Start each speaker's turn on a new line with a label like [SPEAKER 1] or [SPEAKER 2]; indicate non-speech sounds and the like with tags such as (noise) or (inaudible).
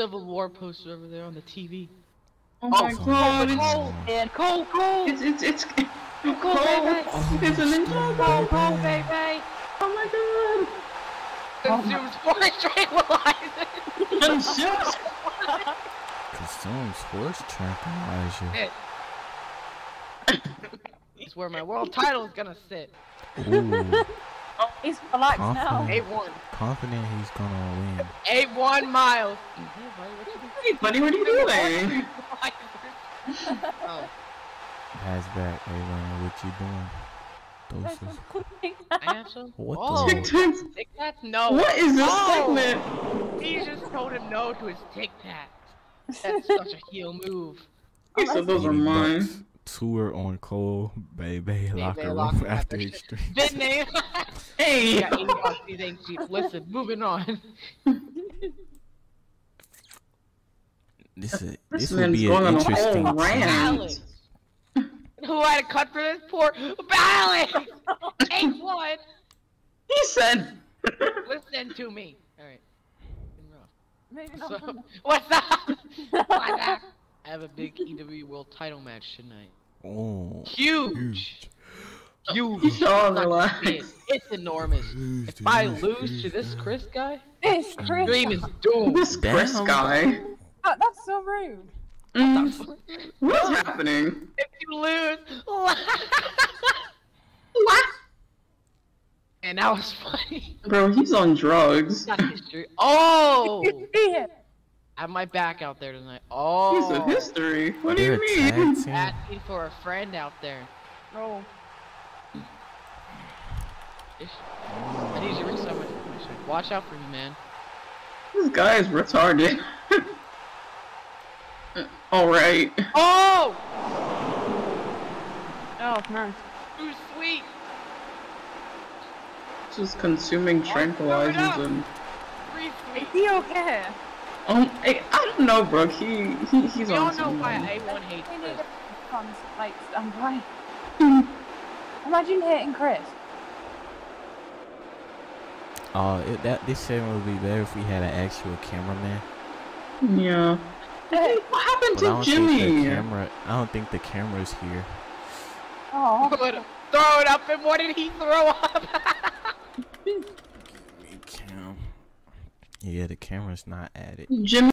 [SPEAKER 1] Civil War poster over there on the TV.
[SPEAKER 2] Oh, oh my
[SPEAKER 1] Oh,
[SPEAKER 2] god, it's,
[SPEAKER 1] Cole,
[SPEAKER 3] And
[SPEAKER 1] Cole, Cole,
[SPEAKER 2] it's, it's, it's,
[SPEAKER 1] Cole,
[SPEAKER 2] Cole,
[SPEAKER 1] baby,
[SPEAKER 2] it's a Ninjago!
[SPEAKER 1] Cole, Cole, baby.
[SPEAKER 2] Oh my god!
[SPEAKER 1] Consumes force tranquilizer.
[SPEAKER 2] Consumes
[SPEAKER 4] Consumes horse tranquilizer.
[SPEAKER 1] It's where my world title is gonna sit.
[SPEAKER 4] Ooh,
[SPEAKER 3] he's relaxed now.
[SPEAKER 4] Confident.
[SPEAKER 1] A1.
[SPEAKER 4] confident he's gonna win.
[SPEAKER 1] A1 miles.
[SPEAKER 2] Hey, buddy, what are you doing?
[SPEAKER 1] oh, (laughs)
[SPEAKER 4] Pass back, Aaron. What you doing? Doses.
[SPEAKER 1] I have.
[SPEAKER 4] What the-
[SPEAKER 1] oh,
[SPEAKER 2] Tic Tacs.
[SPEAKER 1] Tic Tacs? No.
[SPEAKER 2] What is this
[SPEAKER 1] Oh.
[SPEAKER 2] segment?
[SPEAKER 1] He just told him no to his Tic Tacs. That's (laughs) such a heel move.
[SPEAKER 2] He said those are
[SPEAKER 4] Eighty
[SPEAKER 2] mine.
[SPEAKER 4] Bucks. Tour on Cole Baby locker room
[SPEAKER 1] locker
[SPEAKER 4] after
[SPEAKER 1] room.
[SPEAKER 4] extreme.
[SPEAKER 1] Big name.
[SPEAKER 2] Hey!
[SPEAKER 1] yeah, 80. These ain't cheap. Listen, moving on.
[SPEAKER 4] This is
[SPEAKER 2] This
[SPEAKER 4] this would be an
[SPEAKER 2] on a whole
[SPEAKER 4] interesting.
[SPEAKER 2] rant.
[SPEAKER 1] Balance. Who had a cut for this poor balance? Ain't one.
[SPEAKER 2] He said.
[SPEAKER 1] Listen to me. All right. So, what's up? What's up? I have a big EW World Title match tonight.
[SPEAKER 4] Oh,
[SPEAKER 1] Huge. Huge.
[SPEAKER 2] He's all
[SPEAKER 1] Not
[SPEAKER 2] relaxed.
[SPEAKER 1] big. It's enormous. If I lose to this Chris guy,
[SPEAKER 3] This Chris.
[SPEAKER 1] dream is doomed.
[SPEAKER 2] This Chris
[SPEAKER 4] Damn.
[SPEAKER 2] guy.
[SPEAKER 3] Oh, that's so rude.
[SPEAKER 2] Mm, what's happening?
[SPEAKER 1] If you lose, what? (laughs) And that was funny.
[SPEAKER 2] Bro, he's on drugs.
[SPEAKER 1] Not history. Oh, (laughs)
[SPEAKER 3] Yeah.
[SPEAKER 1] I have my back out there tonight. (laughs)
[SPEAKER 2] He's
[SPEAKER 1] Oh,
[SPEAKER 2] a history. What do
[SPEAKER 4] they're
[SPEAKER 2] you mean?
[SPEAKER 4] tag
[SPEAKER 1] asking for a friend out there. No. I need you to reach some information. Watch out for me, man.
[SPEAKER 2] This guy is retarded. (laughs) Alright.
[SPEAKER 1] Oh,
[SPEAKER 3] Oh, nice.
[SPEAKER 1] too sweet.
[SPEAKER 2] Just consuming tranquilizers and.
[SPEAKER 3] Is he okay?
[SPEAKER 2] Um, I, I don't know, bro. He, he he's
[SPEAKER 1] We
[SPEAKER 2] on
[SPEAKER 1] all know
[SPEAKER 2] some.
[SPEAKER 1] why
[SPEAKER 2] um,
[SPEAKER 1] A1 hates
[SPEAKER 3] We need
[SPEAKER 1] this.
[SPEAKER 3] a cons like standby. (laughs) Imagine hitting Chris.
[SPEAKER 4] Oh, it, that this segment would be better if we had an actual cameraman.
[SPEAKER 2] Yeah. (laughs) Hey, what happened
[SPEAKER 4] But I
[SPEAKER 2] to
[SPEAKER 4] don't think the
[SPEAKER 2] Jimmy?
[SPEAKER 4] camera. I don't think the camera's here.
[SPEAKER 3] Oh.
[SPEAKER 1] But throw it up, and what did he throw up? (laughs)
[SPEAKER 4] Yeah, the camera's not at it.
[SPEAKER 2] Jimmy